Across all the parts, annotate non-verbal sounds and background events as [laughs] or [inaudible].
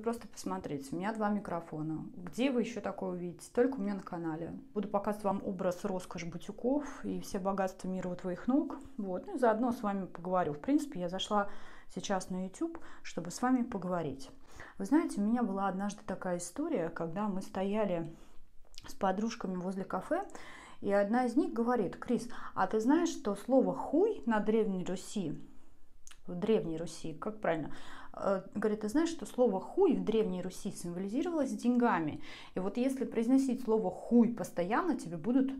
Просто посмотрите, у меня два микрофона. Где вы еще такое увидите? Только у меня на канале. Буду показывать вам образ роскошь бутюков и все богатства мира у твоих ног. Вот. Ну и заодно с вами поговорю. В принципе, я зашла сейчас на YouTube, чтобы с вами поговорить. Вы знаете, у меня была однажды такая история, когда мы стояли с подружками возле кафе, и одна из них говорит, Крис, а ты знаешь, что слово «хуй» на Древней Руси, в Древней Руси, как правильно, говорит, ты знаешь, что слово «хуй» в Древней Руси символизировалось деньгами. И вот если произносить слово «хуй» постоянно, тебе будут э,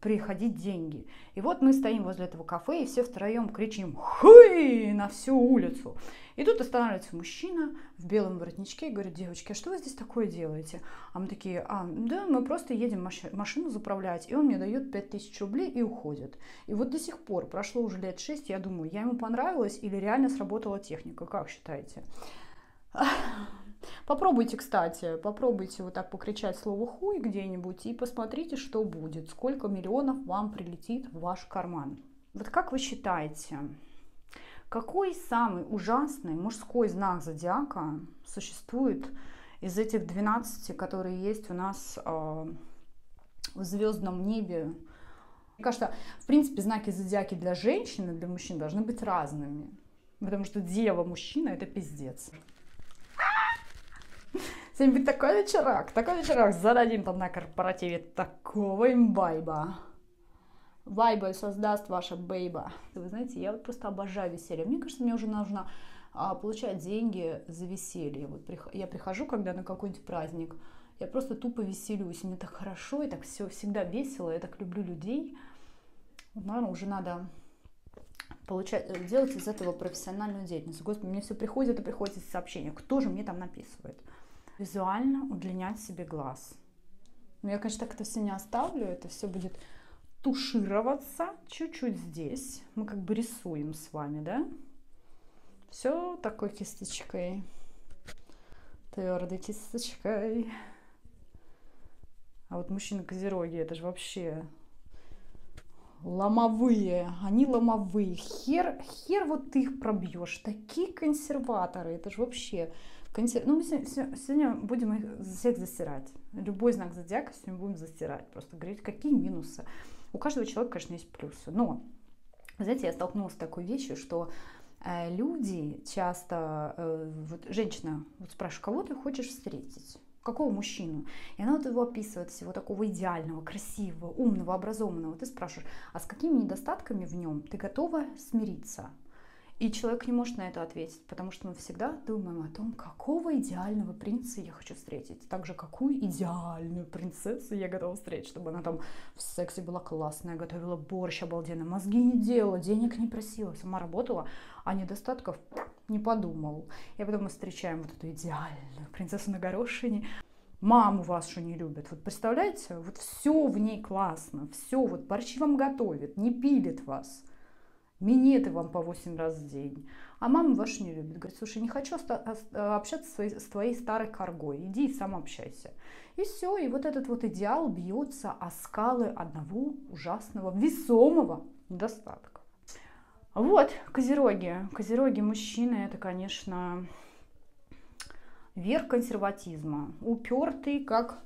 приходить деньги. И вот мы стоим возле этого кафе, и все втроем кричим «хуй» на всю улицу. И тут останавливается мужчина в белом воротничке и говорит, девочки, а что вы здесь такое делаете? А мы такие, а, да, мы просто едем машину заправлять. И он мне дает 5000 рублей и уходит. И вот до сих пор, прошло уже лет 6, я думаю, я ему понравилась или реально сработала техника, как считаете? Попробуйте, кстати, попробуйте вот так покричать слово хуй где-нибудь и посмотрите, что будет, сколько миллионов вам прилетит в ваш карман. Вот как вы считаете, какой самый ужасный мужской знак зодиака существует из этих 12, которые есть у нас э, в звездном небе? Мне кажется, в принципе, знаки зодиаки для женщин и для мужчин должны быть разными. Потому что дева мужчина это пиздец. Сегодня будет такой вечерак, такой вечерак, зададим там на корпоративе такого имбайба вайба создаст ваша бейба. Вы знаете, я вот просто обожаю веселье. Мне кажется, мне уже нужно а, получать деньги за веселье. Вот прих... я прихожу, когда на какой-нибудь праздник, я просто тупо веселюсь. Мне так хорошо, и так все всегда весело, я так люблю людей. Наверное, уже надо получать, э, делать из этого профессиональную деятельность. Господи, мне все приходит и приходит сообщения. Кто же мне там написывает? Визуально удлинять себе глаз. Ну, я, конечно, так это все не оставлю. Это все будет тушироваться чуть-чуть здесь. Мы как бы рисуем с вами, да? Все такой кисточкой. Твердой кисточкой. А вот мужчины-козероги, это же вообще ломовые. Они ломовые. Хер, хер вот ты их пробьешь. Такие консерваторы. Это же вообще... Консер... Ну, мы сегодня будем их всех застирать. Любой знак зодиака сегодня будем застирать. Просто говорить, какие минусы. У каждого человека, конечно, есть плюсы. Но, знаете, я столкнулась с такой вещью, что э, люди часто, э, вот женщина вот спрашивает, кого ты хочешь встретить? Какого мужчину? И она вот его описывает, всего такого идеального, красивого, умного, образованного. Ты спрашиваешь, а с какими недостатками в нем ты готова смириться? И человек не может на это ответить, потому что мы всегда думаем о том, какого идеального принца я хочу встретить. Также, какую идеальную принцессу я готова встретить, чтобы она там в сексе была классная, готовила борщ обалденно, мозги не делала, денег не просила, сама работала, а недостатков не подумал. И потом мы встречаем вот эту идеальную принцессу на горошине, маму вашу не любят. Вот представляете, вот все в ней классно, все, вот борщи вам готовит, не пилит вас – минеты вам по 8 раз в день. А мама ваша не любит. Говорит, слушай, не хочу общаться с твоей старой коргой. Иди и сам общайся. И все. И вот этот вот идеал бьется о скалы одного ужасного, весомого недостатка. Вот, козероги. Козероги мужчины, это, конечно, верх консерватизма. Упертые, как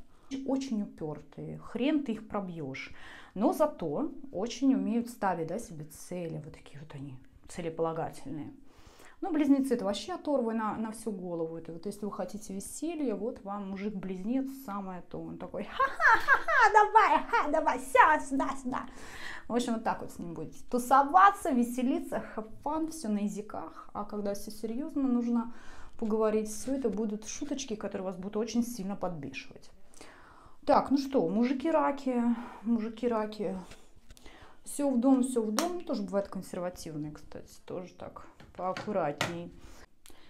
очень упертые. Хрен ты их пробьешь но зато очень умеют ставить да, себе цели, вот такие вот они, целеполагательные. Ну, близнецы это вообще оторвы на, на всю голову. Это вот если вы хотите веселья, вот вам мужик-близнец самое то. Он такой, ха-ха-ха, давай, ха, давай, сюда, сюда, сюда. В общем, вот так вот с ним будет тусоваться, веселиться, have все на языках. А когда все серьезно, нужно поговорить, все это будут шуточки, которые вас будут очень сильно подбешивать. Так, ну что, мужики-раки, мужики-раки. Все в дом, все в дом. Тоже бывает консервативные, кстати, тоже так поаккуратней.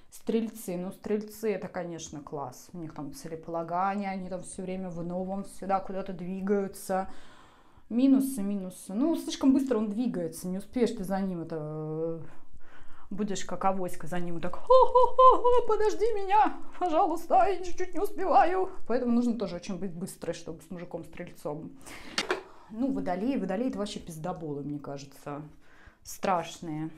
Стрельцы, ну стрельцы это, конечно, класс. У них там целеполагание, они там все время в новом, всегда куда-то двигаются. Минусы, минусы. Ну, слишком быстро он двигается, не успеешь ты за ним это будешь как авоська за ним, так, Хо-хо-хо, подожди меня, пожалуйста, я чуть-чуть не успеваю. Поэтому нужно тоже очень быть быстрой, чтобы с мужиком-стрельцом. Ну, водолеи, водолеи это вообще пиздоболы, мне кажется, страшные.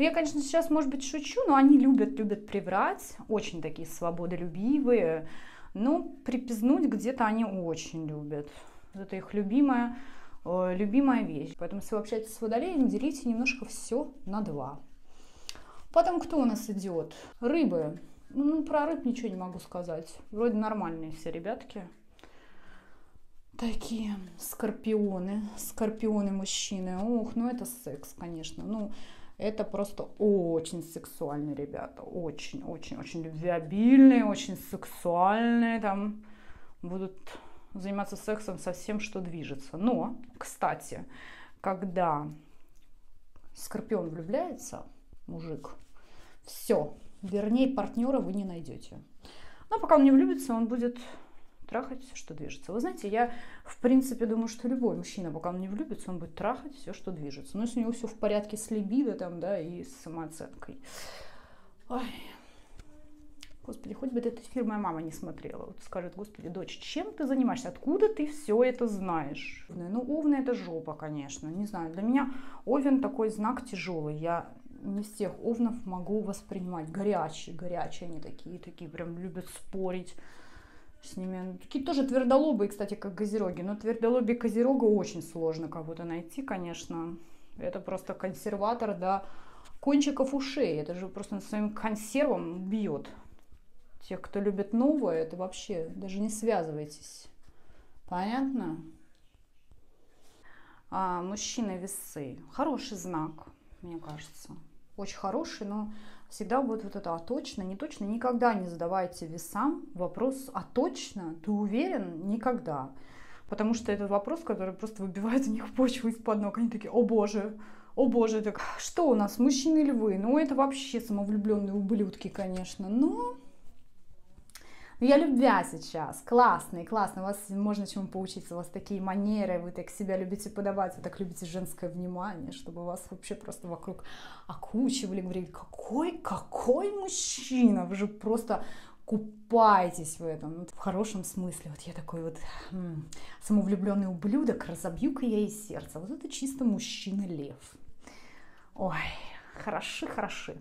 Ну, я, конечно, сейчас, может быть, шучу, но они любят, любят приврать, очень такие свободолюбивые. Но припизнуть где-то они очень любят. Это их любимая, э, любимая вещь. Поэтому, если вы общаетесь с водолеем, делите немножко все на два. Потом кто у нас идет? Рыбы. Ну, про рыб ничего не могу сказать. Вроде нормальные все ребятки. Такие скорпионы. Скорпионы мужчины. Ух, ну это секс, конечно. Ну, это просто очень сексуальные ребята. Очень, очень, очень любвеобильные, очень сексуальные. Там будут заниматься сексом со всем, что движется. Но, кстати, когда скорпион влюбляется, мужик, все, вернее, партнера вы не найдете. Но пока он не влюбится, он будет трахать все, что движется. Вы знаете, я в принципе думаю, что любой мужчина, пока он не влюбится, он будет трахать все, что движется. Но если у него все в порядке с либидо там, да, и с самооценкой. Ой. Господи, хоть бы этот эфир моя мама не смотрела. Вот скажет, господи, дочь, чем ты занимаешься? Откуда ты все это знаешь? Ну, овны это жопа, конечно. Не знаю, для меня овен такой знак тяжелый. Я не всех овнов могу воспринимать. Горячие, горячие они такие, такие прям любят спорить с ними. Такие тоже твердолобые, кстати, как козероги. Но твердолобие козерога очень сложно кого-то найти, конечно. Это просто консерватор до кончиков ушей. Это же просто своим консервом бьет. Тех, кто любит новое, это вообще даже не связывайтесь. Понятно? А, мужчины весы. Хороший знак, мне кажется. Очень хороший, но всегда будет вот это «а точно?», «не точно?». Никогда не задавайте весам вопрос «а точно?», «ты уверен?», никогда. Потому что это вопрос, который просто выбивает у них [laughs] почву из-под ног. Они такие «о боже, о боже, так что у нас, мужчины или вы?». Ну, это вообще самовлюбленные ублюдки, конечно, но ну, я любя сейчас, классный, классно, у вас можно чему поучиться, у вас такие манеры, вы так себя любите подавать, вы так любите женское внимание, чтобы вас вообще просто вокруг окучивали, говорили, какой, какой мужчина, вы же просто купаетесь в этом, ну, в хорошем смысле. Вот я такой вот м- самовлюбленный ублюдок, разобью-ка я и сердце. Вот это чисто мужчина-лев. Ой, хороши, хороши.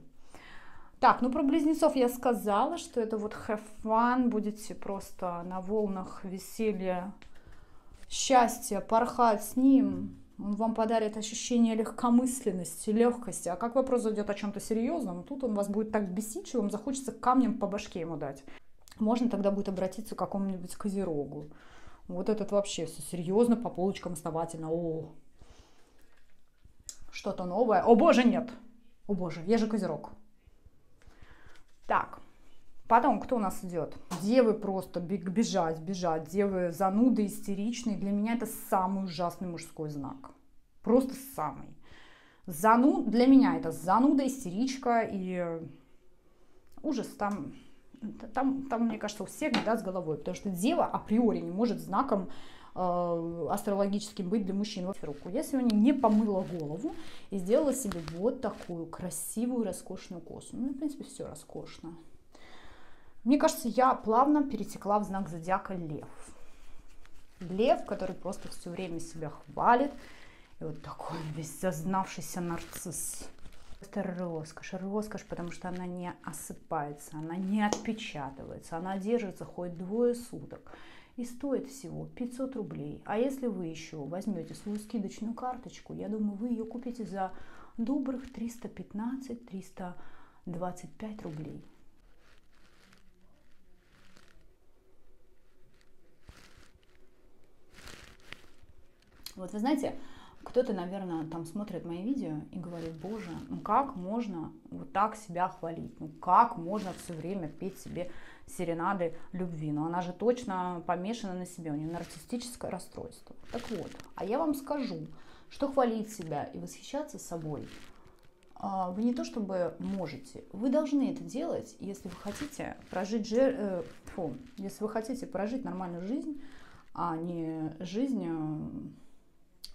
Так, ну про близнецов я сказала, что это вот have fun, будете просто на волнах веселья, счастья, порхать с ним. Он вам подарит ощущение легкомысленности, легкости. А как вопрос зайдет о чем-то серьезном, тут он вас будет так бесить, что вам захочется камнем по башке ему дать. Можно тогда будет обратиться к какому-нибудь козерогу. Вот этот вообще все серьезно, по полочкам основательно. О, что-то новое. О боже, нет. О боже, я же козерог. Так, потом кто у нас идет? Девы просто бежать, бежать. Девы зануды, истеричные. Для меня это самый ужасный мужской знак. Просто самый. Зану... Для меня это зануда, истеричка и ужас там. Там, там, мне кажется, у всех беда с головой, потому что дева априори не может знаком астрологическим быть для мужчин. Руку. Я сегодня не помыла голову и сделала себе вот такую красивую, роскошную косу. Ну, в принципе, все роскошно. Мне кажется, я плавно перетекла в знак зодиака Лев. Лев, который просто все время себя хвалит. И вот такой [laughs] весь зазнавшийся нарцисс. Это роскошь, роскошь, потому что она не осыпается, она не отпечатывается, она держится хоть двое суток и стоит всего 500 рублей. А если вы еще возьмете свою скидочную карточку, я думаю, вы ее купите за добрых 315-325 рублей. Вот вы знаете, кто-то, наверное, там смотрит мои видео и говорит, боже, ну как можно вот так себя хвалить? Ну как можно все время петь себе серенады любви? Но она же точно помешана на себе, у нее нарциссическое расстройство. Так вот, а я вам скажу, что хвалить себя и восхищаться собой а, вы не то чтобы можете, вы должны это делать, если вы хотите прожить, жир, э, фу, если вы хотите прожить нормальную жизнь, а не жизнь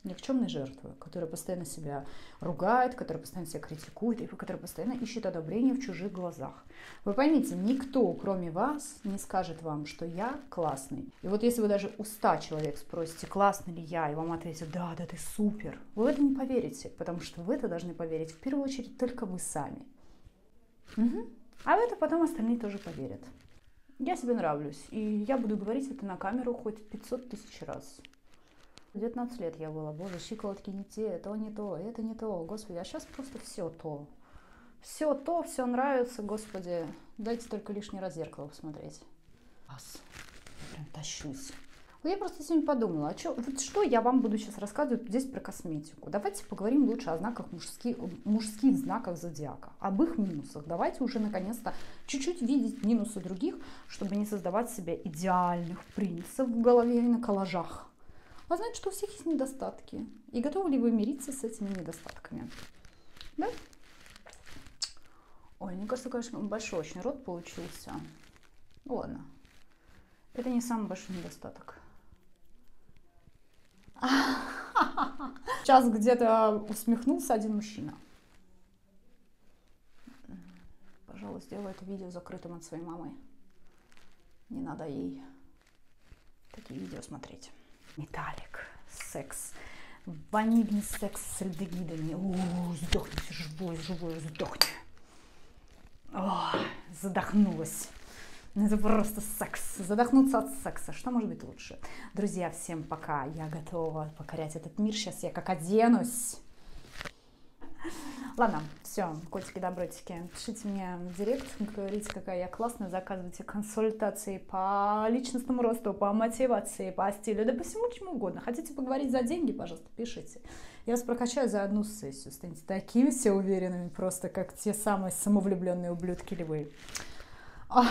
никчемной жертвы, которая постоянно себя ругает, которая постоянно себя критикует и которая постоянно ищет одобрение в чужих глазах. Вы поймите, никто, кроме вас, не скажет вам, что я классный. И вот если вы даже у 100 человек спросите, классный ли я, и вам ответят, да, да, ты супер, вы в это не поверите, потому что в это должны поверить в первую очередь только вы сами. Угу. А в это потом остальные тоже поверят. Я себе нравлюсь, и я буду говорить это на камеру хоть 500 тысяч раз. 19 лет я была, боже, щиколотки не те, то не то, это не то, господи, а сейчас просто все то. Все то, все нравится, господи, дайте только лишний раз зеркало посмотреть. Ас, прям тащусь. Я просто сегодня подумала, а что, вот что я вам буду сейчас рассказывать здесь про косметику. Давайте поговорим лучше о знаках мужских, мужских знаках зодиака, об их минусах. Давайте уже наконец-то чуть-чуть видеть минусы других, чтобы не создавать себе идеальных принцев в голове и на коллажах а значит, что у всех есть недостатки. И готовы ли вы мириться с этими недостатками? Да? Ой, мне кажется, конечно, большой очень рот получился. Ну, ладно. Это не самый большой недостаток. Сейчас где-то усмехнулся один мужчина. Пожалуй, сделаю это видео закрытым от своей мамы. Не надо ей такие видео смотреть. Металлик, секс, ванильный секс с альдегидами. О, сдохни, живой, живой, сдохни. О, задохнулась. Это просто секс. Задохнуться от секса. Что может быть лучше? Друзья, всем пока. Я готова покорять этот мир. Сейчас я как оденусь. Ладно, все, котики добротики, пишите мне в директ, говорите, какая я классная, заказывайте консультации по личностному росту, по мотивации, по стилю, да по всему чему угодно. Хотите поговорить за деньги, пожалуйста, пишите. Я вас прокачаю за одну сессию, станете такими все уверенными, просто как те самые самовлюбленные ублюдки ли вы. Ах.